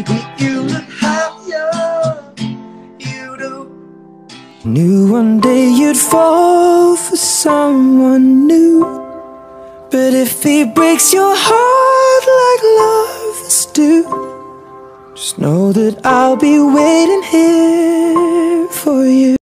Baby, you look happier. You do. Knew one day you'd fall for someone new. But if he breaks your heart like lovers do, just know that I'll be waiting here for you.